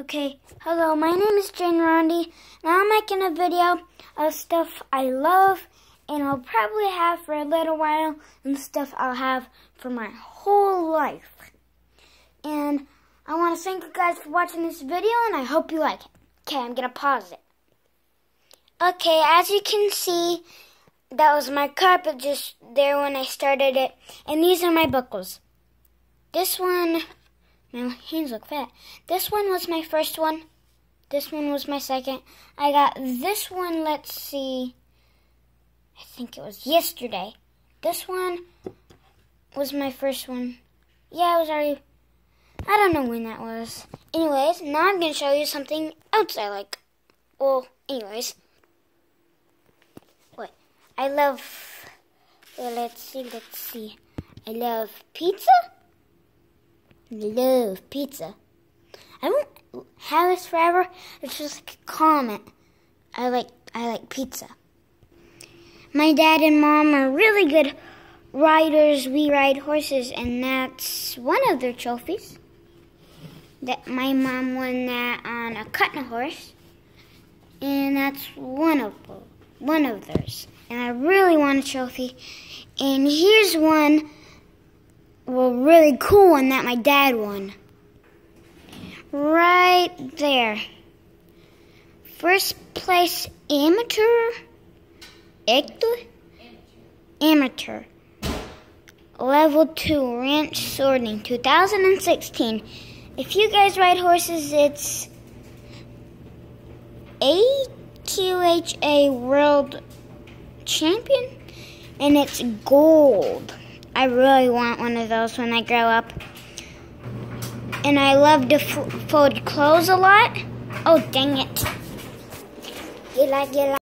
Okay, hello, my name is Jaden Rondy, and I'm making a video of stuff I love and I'll probably have for a little while and stuff I'll have for my whole life. And I want to thank you guys for watching this video and I hope you like it. Okay, I'm going to pause it. Okay, as you can see, that was my carpet just there when I started it. And these are my buckles. This one my hands look fat. This one was my first one. This one was my second. I got this one, let's see, I think it was yesterday. This one was my first one. Yeah, it was already, I don't know when that was. Anyways, now I'm going to show you something else I like. Well, anyways. What? I love, well, let's see, let's see. I love pizza love pizza. I won't have this forever. It's just like a comment. I like I like pizza. My dad and mom are really good riders. We ride horses, and that's one of their trophies. That my mom won that on a cutting horse, and that's one of one of theirs. And I really want a trophy. And here's one well, really cool one that my dad won. Right there. First place amateur. Amateur. Amateur. Level 2 ranch sorting 2016. If you guys ride horses, it's AQHA World Champion and it's gold. I really want one of those when I grow up. And I love to fold clothes a lot. Oh, dang it. You like, you like.